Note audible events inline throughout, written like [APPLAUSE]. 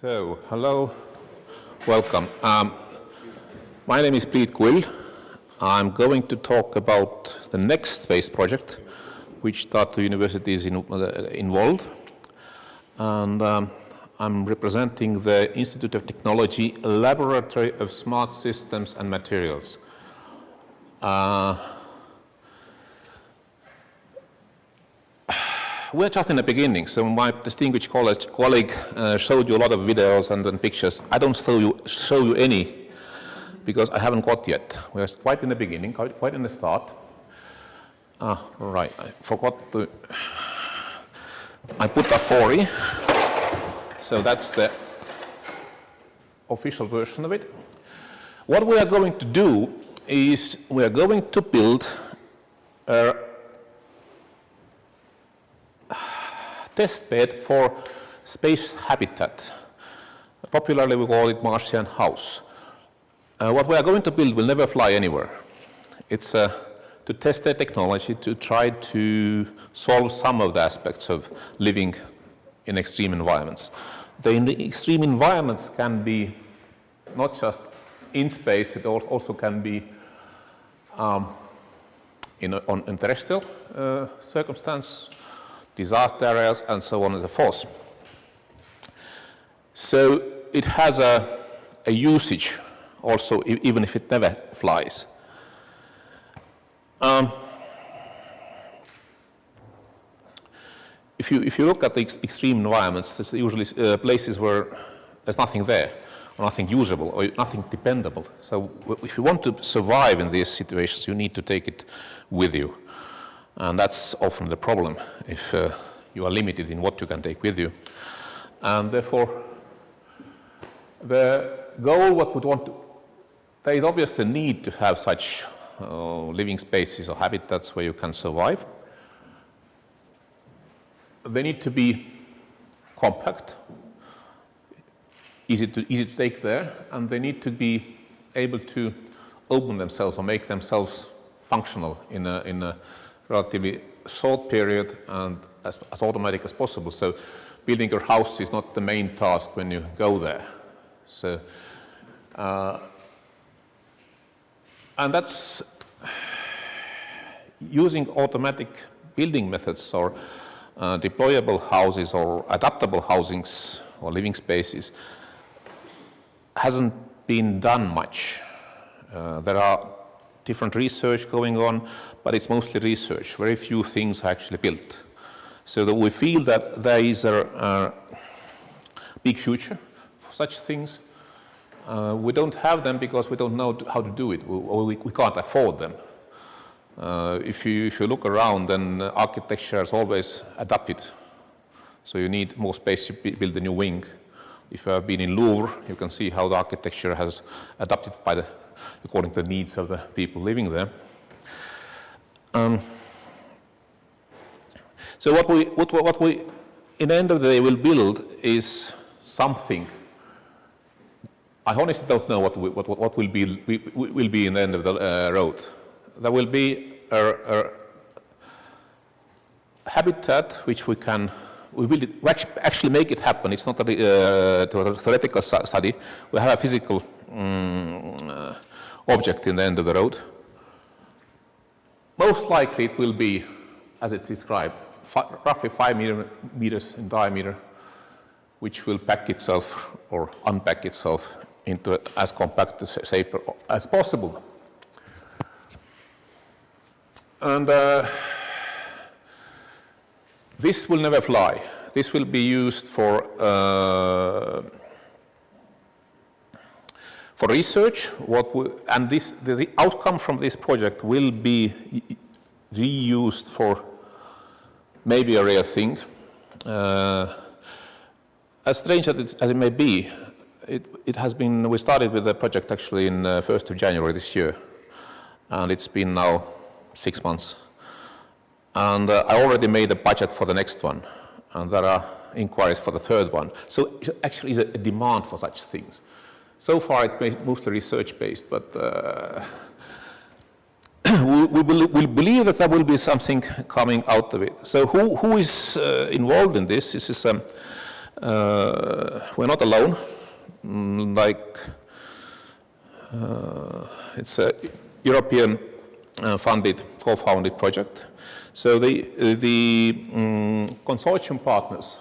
So, hello, welcome. Um, my name is Priit Kull. I'm going to talk about the next space project, which Tartu University is in, uh, involved. And um, I'm representing the Institute of Technology Laboratory of Smart Systems and Materials. Uh, we're just in the beginning, so my distinguished colleague uh, showed you a lot of videos and, and, pictures. I don't show you, show you any because I haven't got yet. We're quite in the beginning, quite, in the start. Ah, right, I forgot to, I put a 40, so that's the official version of it. What we are going to do is we are going to build a test bed for space habitat. Popularly we call it Martian house. Uh, what we are going to build will never fly anywhere. It's uh, to test the technology to try to solve some of the aspects of living in extreme environments. The extreme environments can be not just in space, it also can be um, in, a, on, terrestrial uh, circumstance, disaster areas, and so on and so forth. So it has a, a usage also, even if it never flies. Um, if, you, if you look at the ex extreme environments, there's usually uh, places where there's nothing there, or nothing usable, or nothing dependable. So if you want to survive in these situations, you need to take it with you. And that's often the problem if uh, you are limited in what you can take with you. And therefore, the goal, what we want to, there is obviously a need to have such uh, living spaces or habitats where you can survive. They need to be compact, easy to, easy to take there, and they need to be able to open themselves or make themselves functional in a, in a relatively short period and as, as, automatic as possible. So building your house is not the main task when you go there. So, uh, and that's using automatic building methods or uh, deployable houses or adaptable housings or living spaces hasn't been done much. Uh, there are different research going on, but it's mostly research. Very few things are actually built. So that we feel that there is a, a big future for such things. Uh, we don't have them because we don't know how to do it, or we, we can't afford them. Uh, if, you, if you look around, then architecture has always adapted. So you need more space to build a new wing. If you have been in Louvre, you can see how the architecture has adapted by the according to the needs of the people living there. Um, so what we, what, what we, in the end of the day, will build is something. I honestly don't know what, we, what, what will, be, will be in the end of the uh, road. There will be a, a habitat which we can we will actually make it happen. It's not a, uh, a theoretical study. We have a physical um, object in the end of the road. Most likely it will be, as it's described, roughly five meter, meters in diameter, which will pack itself or unpack itself into as compact a shape as possible. And uh, this will never fly. This will be used for uh, for research, what we, and this, the outcome from this project will be reused for maybe a rare thing. Uh, as strange as it, as it may be, it, it, has been, we started with the project actually in uh, 1st of January this year, and it's been now six months. And uh, I already made a budget for the next one, and there are inquiries for the third one. So actually is a demand for such things. So far, it's mostly research-based, but uh, [CLEARS THROAT] we, we, we, believe that there will be something coming out of it. So who, who is uh, involved in this? This is um, Uh, we're not alone. Mm, like, uh, it's a European uh, funded, co-founded project. So the, the um, consortium partners,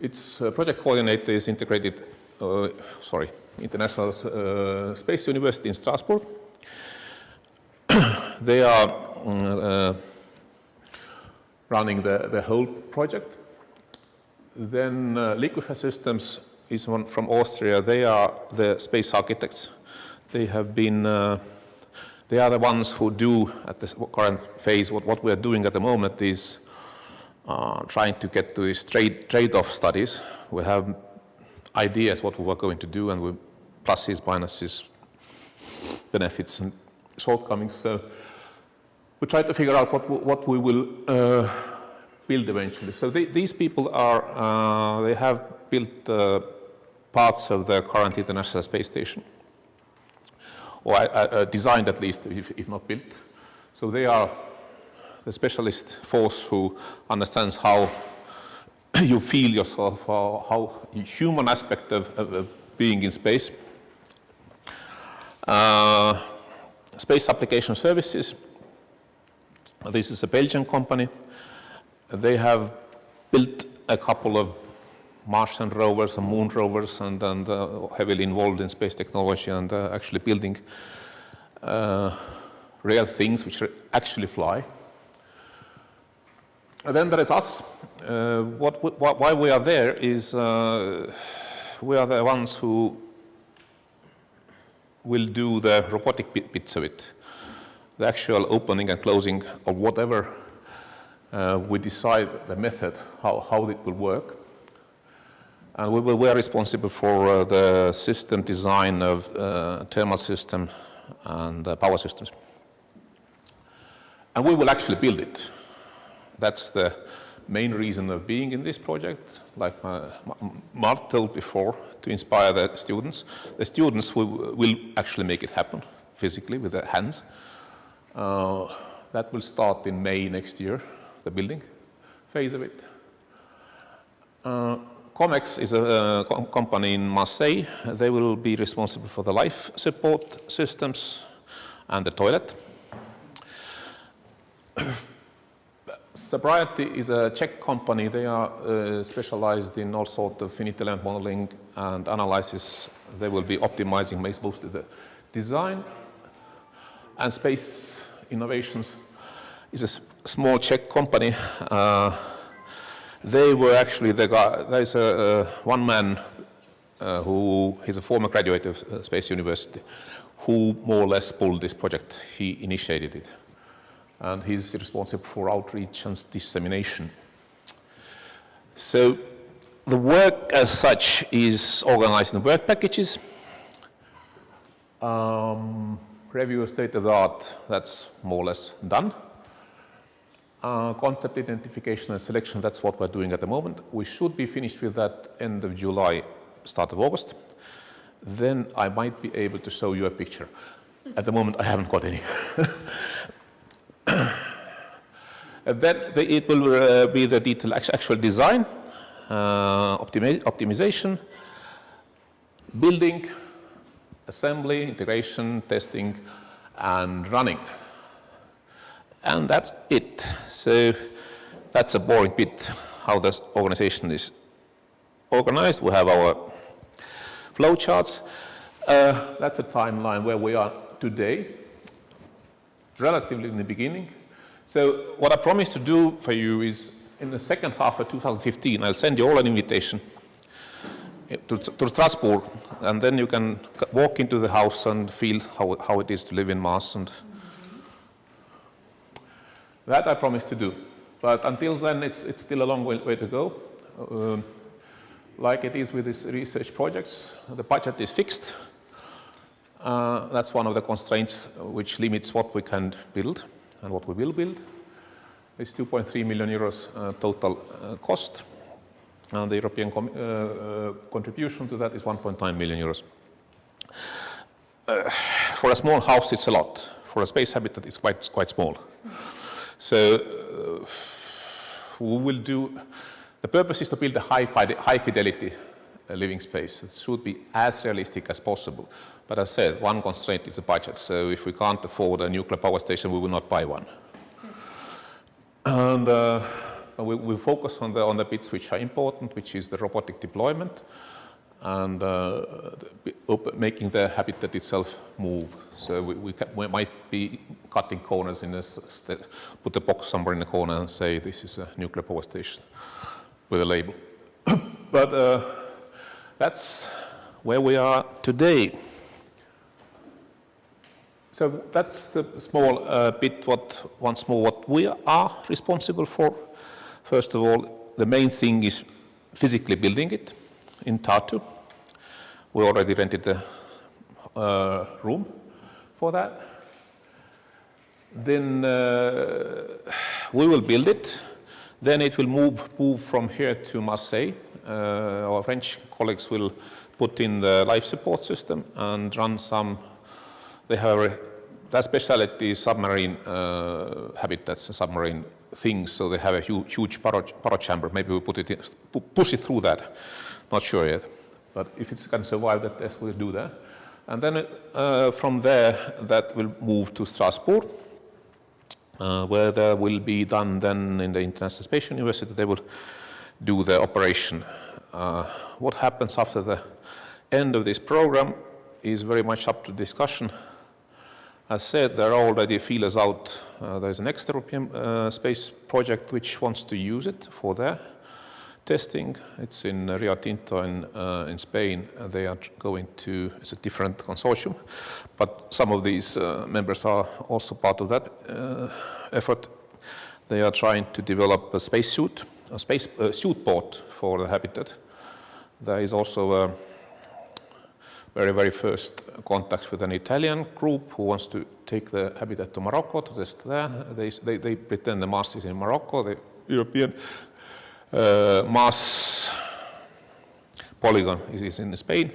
its project coordinator is integrated, uh, sorry, International uh, Space University in Strasbourg. [COUGHS] they are mm, running the, the whole project. Then uh, Liquifer Systems is one from Austria. They are the space architects. They have been, uh, they are the ones who do at this current phase what, what we are doing at the moment is uh, trying to get to these trade, trade-off studies. We have ideas what we were going to do and we pluses, minuses, benefits and shortcomings. So we try to figure out what, what we will uh, build eventually. So these people are, uh, they have built uh, parts of the current International Space Station, or uh, uh, designed at least, if, if, not built. So they are the specialist force who understands how [COUGHS] you feel yourself, how, how human aspect of, of, being in space. Uh, space Application Services, this is a Belgian company. They have built a couple of Martian rovers and moon rovers and, and uh, heavily involved in space technology and uh, actually building uh, real things which actually fly. And then there is us. Uh, what, what, why we are there is uh, we are the ones who will do the robotic bits of it, the actual opening and closing or whatever uh, we decide the method, how, how it will work. And we, will, we are responsible for uh, the system design of uh, thermal system and uh, power systems. And we will actually build it. That's the main reason of being in this project, like Mart told before, to inspire the students. The students will, will actually make it happen physically with their hands. Uh, that will start in May next year the building phase of it. Uh, Comex is a uh, com company in Marseille. They will be responsible for the life support systems and the toilet. Sobriety is a Czech company. They are uh, specialized in all sorts of finite element modeling and analysis. They will be optimizing of the design and space innovations is a small Czech company. Uh, they were actually the guy, there's a, one man uh, who is a former graduate of uh, Space University who more or less pulled this project. He initiated it. And he's responsible for outreach and dissemination. So the work as such is organized in work packages. Um, review of state of the art, that's more or less done. Uh, concept identification and selection, that's what we're doing at the moment. We should be finished with that end of July, start of August. Then I might be able to show you a picture. At the moment, I haven't got any. [LAUGHS] then the, it will uh, be the detailed actual design, uh, optimization, building, assembly, integration, testing, and running. And that's it. So that's a boring bit how this organization is organized. We have our flow charts. Uh, that's a timeline where we are today, relatively in the beginning. So what I promise to do for you is in the second half of 2015, I'll send you all an invitation to, to Strasbourg, and then you can walk into the house and feel how, how it is to live in Mars and that I promise to do. But until then, it's, it's still a long way, way to go. Um, like it is with these research projects, the budget is fixed. Uh, that's one of the constraints which limits what we can build and what we will build. It's 2.3 million euros uh, total uh, cost. And the European uh, uh, contribution to that is 1.9 million euros. Uh, for a small house, it's a lot. For a space habitat, it's quite, quite small. So uh, we will do The purpose is to build a high, high fidelity living space. It should be as realistic as possible. But as I said, one constraint is the budget. So if we can't afford a nuclear power station, we will not buy one. And uh, we, we, focus on the, on the bits which are important, which is the robotic deployment and uh, making the habitat itself move. So we, we, we, might be cutting corners in this, put a box somewhere in the corner and say this is a nuclear power station with a label. [COUGHS] but uh, that's where we are today. So that's the small uh, bit what, once more, what we are responsible for. First of all, the main thing is physically building it in Tartu. We already rented the uh, room for that. Then uh, we will build it. Then it will move, move from here to Marseille. Uh, our French colleagues will put in the life support system and run some, they have their specialty submarine uh, habitats, submarine things, so they have a hu huge paro, chamber. Maybe we put it in, push it through that, not sure yet. But if it can survive that test, we'll do that. And then uh, from there, that will move to Strasbourg, uh, where there will be done then in the International Space University, they will do the operation. Uh, what happens after the end of this program is very much up to discussion. As said, there are already feelers out. Uh, there's an ex-European uh, space project which wants to use it for their testing. It's in Rio Tinto in, uh, in Spain. they are going to, it's a different consortium, but some of these uh, members are also part of that uh, effort. They are trying to develop a spacesuit, a space suit port for the habitat. There is also a very, very first contact with an Italian group who wants to take the habitat to Morocco to test there. They, they, they pretend the Mars is in Morocco. The European uh, Mars polygon is, is in Spain.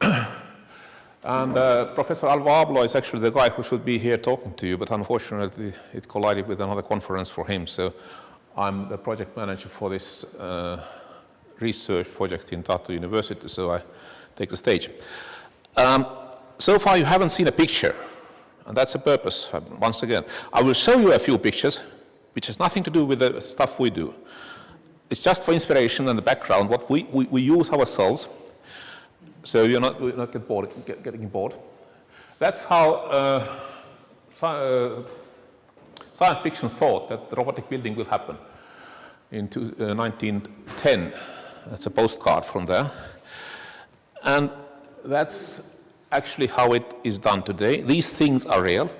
[COUGHS] and uh, Professor Alvo Aabloo is actually the guy who should be here talking to you, but unfortunately it collided with another conference for him. So I'm the project manager for this uh, research project in Tartu University, so I take the stage. Um, so far you haven't seen a picture, and that's the purpose, uh, once again. I will show you a few pictures, which has nothing to do with the stuff we do. It's just for inspiration and the background, what we, we, we use ourselves, so you're not, you're not get bored, get, getting bored. That's how uh, uh, science fiction thought that robotic building will happen in two, uh, 1910. That's a postcard from there. And that's actually how it is done today. These things are real,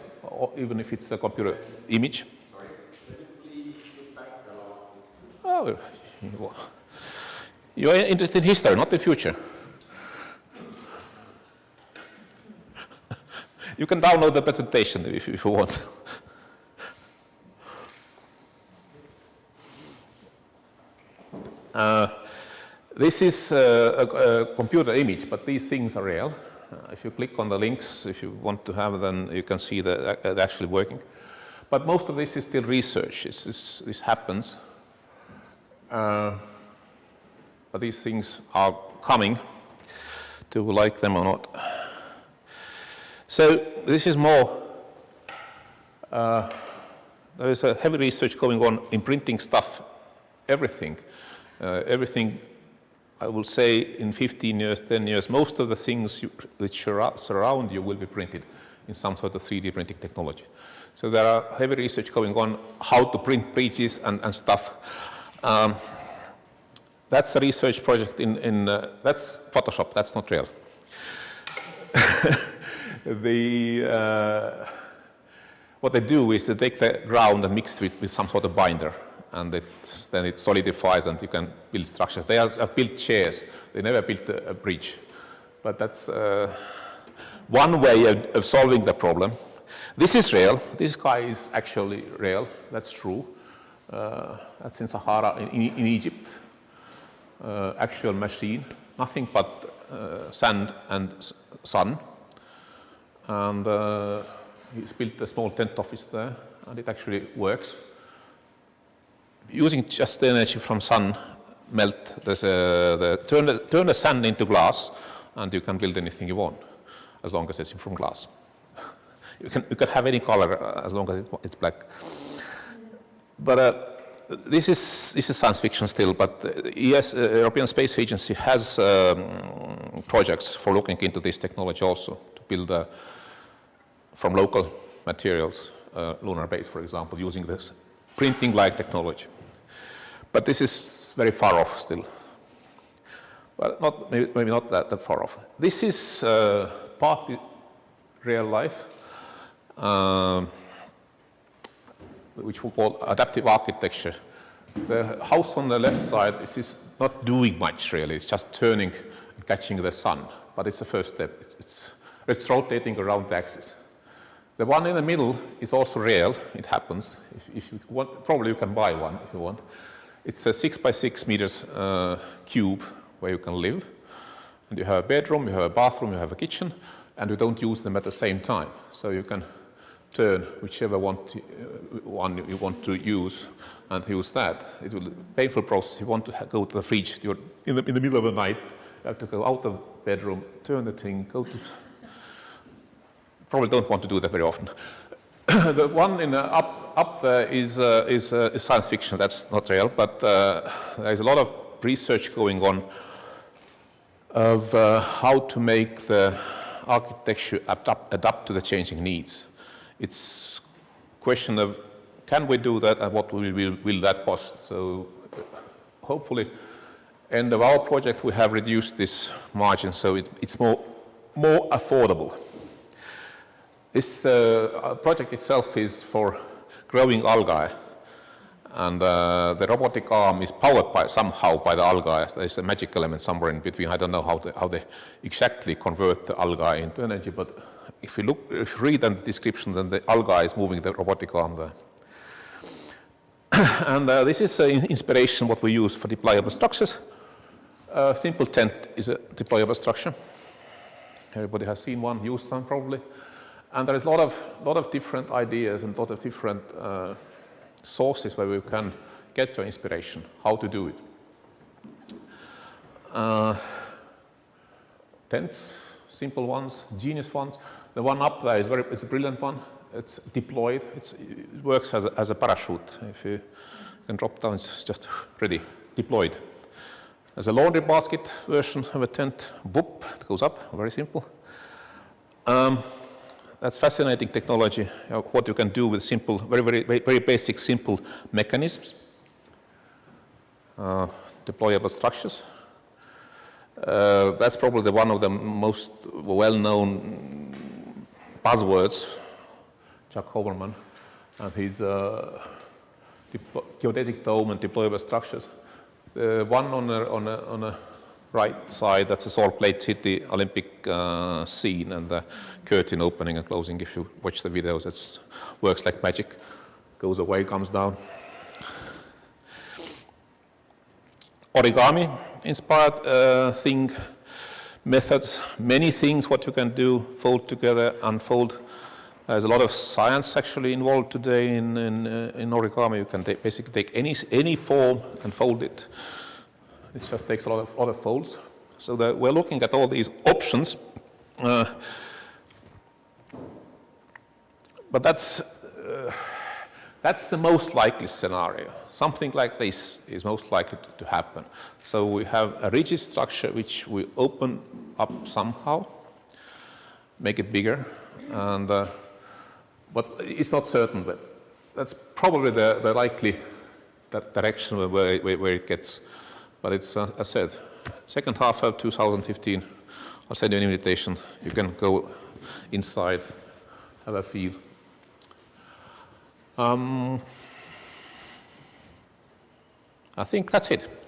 even if it's a computer image. Sorry, Oh, you're interested in history, not the future. [LAUGHS] you can download the presentation if you want. [LAUGHS] this is uh, a, a, computer image, but these things are real. Uh, if you click on the links, if you want to have them, you can see that uh, they're actually working. But most of this is still research. This, is, this happens. Uh, but these things are coming, do we like them or not. So this is more, uh, there is a heavy research going on in printing stuff, everything. Uh, everything I will say in 15 years, 10 years, most of the things you, which surround you will be printed in some sort of 3D printing technology. So there are heavy research going on how to print bridges and, and stuff. Um, that's a research project in, in uh, that's Photoshop, that's not real. [LAUGHS] the, uh, what they do is they take the ground and mix it with some sort of binder and it, then it solidifies and you can build structures. They have built chairs. They never built a, a bridge. But that's uh, one way of, of, solving the problem. This is real. This guy is actually real. That's true. Uh, that's in Sahara, in, in Egypt. Uh, actual machine. Nothing but uh, sand and sun. And uh, he's built a small tent office there, and it actually works using just the energy from sun melt, there's a, the, turn, the, turn the sand into glass, and you can build anything you want, as long as it's from glass. [LAUGHS] you, can, you can have any color uh, as long as it's black. But uh, this is this is science fiction still, but yes, uh, European Space Agency has um, projects for looking into this technology also to build uh, from local materials uh, lunar base, for example, using this printing-like technology. But this is very far off still. Well, not, maybe, maybe not that, that, far off. This is uh, partly real life, um, which we call adaptive architecture. The house on the left side is, not doing much really, it's just turning and catching the sun, but it's the first step. It's, it's, it's rotating around the axis. The one in the middle is also real. It happens. If, if, you want, probably you can buy one if you want. It's a six by six meters uh, cube where you can live. And you have a bedroom, you have a bathroom, you have a kitchen, and you don't use them at the same time. So you can turn whichever one, to, uh, one you want to use and use that. It will be a painful process. You want to go to the fridge you're in the, in the middle of the night. You have to go out of the bedroom, turn the thing, go to probably don't want to do that very often. [COUGHS] the one in, uh, up, up there is, uh, is, uh, is, science fiction. That's not real, but uh, there's a lot of research going on of uh, how to make the architecture adapt, adapt to the changing needs. It's question of can we do that and what will, will, will that cost? So hopefully, end of our project, we have reduced this margin so it, it's more, more affordable. This uh, project itself is for growing algae. And uh, the robotic arm is powered by somehow by the algae. There's a magic element somewhere in between. I don't know how, how they exactly convert the algae into energy, but if you look, if you read the description, then the algae is moving the robotic arm there. [COUGHS] and uh, this is uh, inspiration what we use for deployable structures. A simple tent is a deployable structure. Everybody has seen one, used one probably. And there is a lot of, lot of different ideas and a lot of different uh, sources where we can get your inspiration, how to do it. Uh, tents, simple ones, genius ones. The one up there is, very, it's a brilliant one. It's deployed. It's, it works as a, as a parachute. If you can drop down, it's just ready, deployed. There's a laundry basket version of a tent. Whoop, it goes up, very simple. Um, that's fascinating technology, you know, what you can do with simple, very, very, very basic, simple mechanisms, uh, deployable structures. Uh, that's probably the one of the most well-known buzzwords, Chuck Hoberman, and his uh, geodesic dome and deployable structures. The one on a, on a, on a right side, that's a Salt Lake City Olympic uh, scene and the curtain opening and closing. If you watch the videos, it works like magic. Goes away, comes down. Origami inspired uh, thing, methods, many things what you can do, fold together, unfold. There's a lot of science actually involved today in, in, uh, in origami. You can basically take any, any form and fold it. It just takes a lot of, lot of folds. So that we're looking at all these options. Uh, but that's, uh, that's the most likely scenario. Something like this is most likely to, to happen. So we have a rigid structure which we open up somehow, make it bigger, and uh, but it's not certain. But that's probably the, the likely that direction where, where, where it gets. But it's, uh, as I said, second half of 2015, I'll send you an invitation. You can go inside, have a feel. Um, I think that's it.